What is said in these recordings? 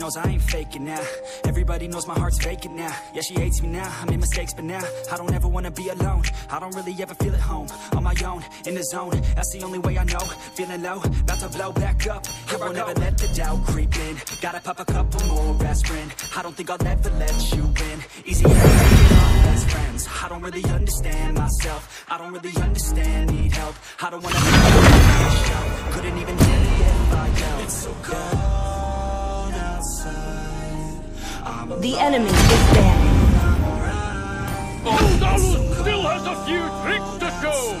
knows I ain't faking now. Everybody knows my heart's vacant now. Yeah, she hates me now. I made mistakes, but now I don't ever wanna be alone. I don't really ever feel at home. On my own, in the zone. That's the only way I know. Feeling low, about to blow back up. Here I won't ever let the doubt creep in. Gotta pop a couple more aspirin. I don't think I'll ever let you win Easy, best friends. I don't really understand myself. I don't really understand, need help. I don't wanna be Couldn't even hear me if I yelled. It's so cold The enemy is dead. Aldous still has a few tricks to show!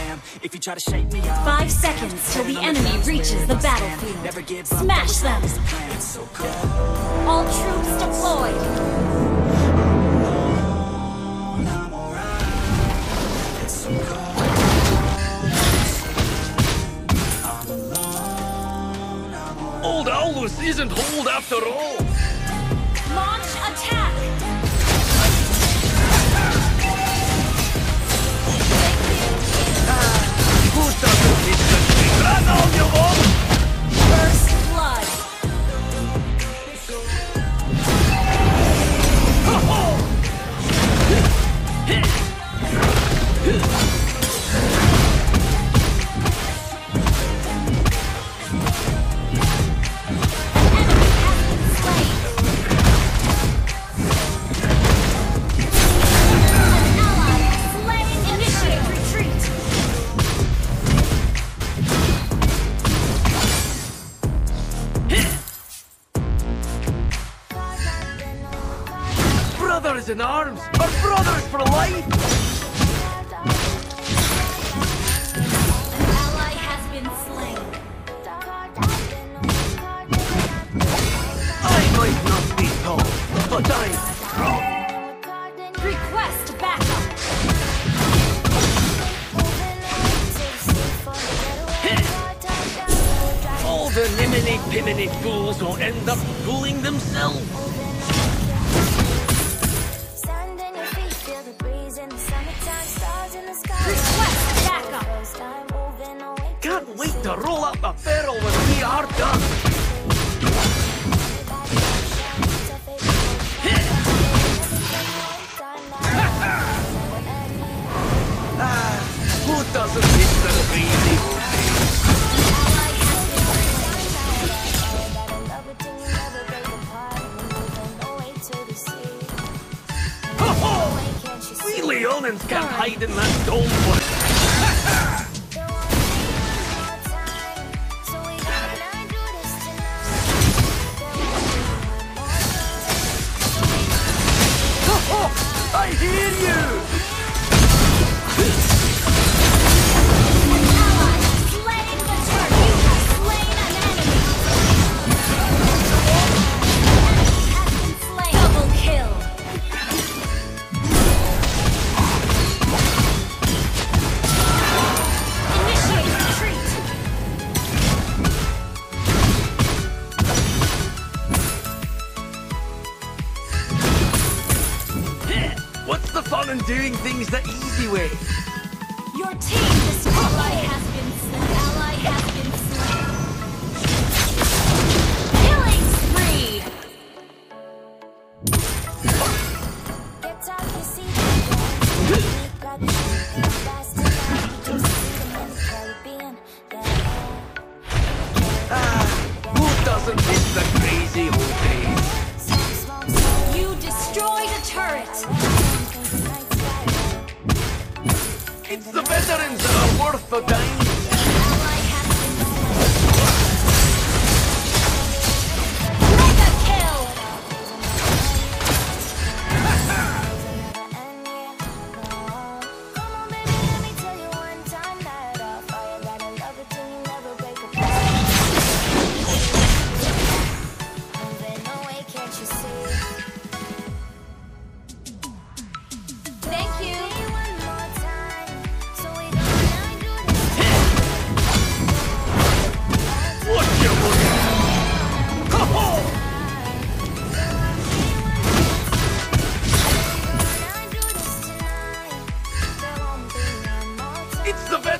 Who I am. If you try to shake me up, Five seconds till the enemy reaches the battlefield. Never give up, Smash them! was always the plan. It's so cold. All troops deployed! I'm alright. It's so cold. I'm alone. I'm alright. Old Aldous isn't old after all! Run all you in arms are brothers for life! An ally has been slain! I might not be tall, but I'm strong! Request backup! All the niminy piminy fools will end up fooling themselves! Wait to roll up the barrel when we are done! Who doesn't Leonins can't hide in that dome I hear you! The doing things the easy way? Your team ally has been slain! Ally has been slain! Killing spree! for danger.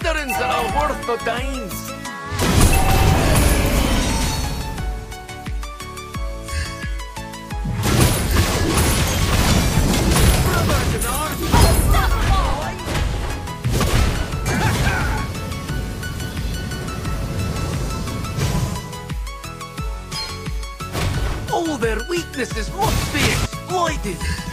veterans are worth the dimes. All their weaknesses must be exploited!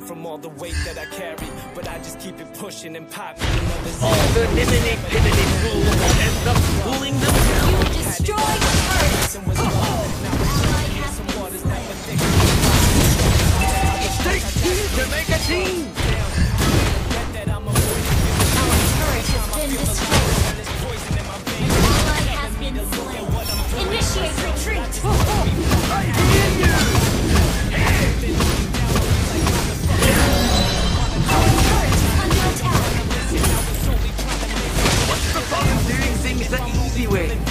from all the weight that I carry, but I just keep it pushing and popping. All the minute, minute, end up fooling themselves. You Destroy the earth. leeway.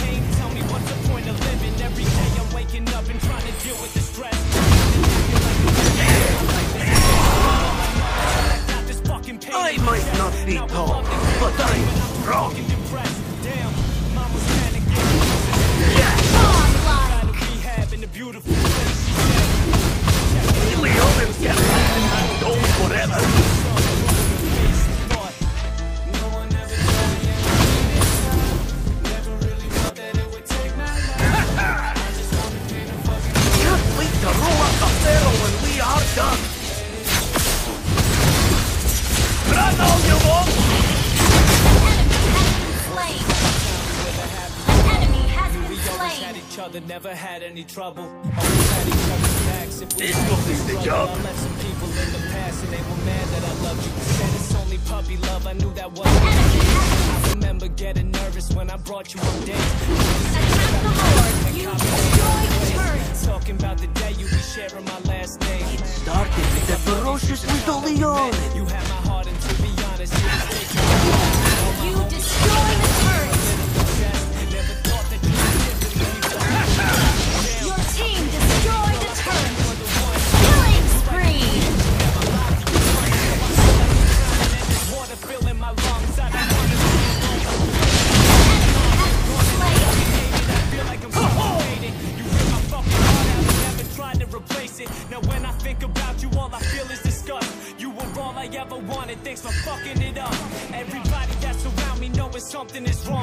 father never had any trouble. This book is the job. I some people in the past and they were mad that I loved you. Said it's only puppy love, I knew that was I remember getting nervous when I brought you Talking about the day you be sharing my last name. It started with the ferocious. You my heart and to be honest, you destroy the This is wrong.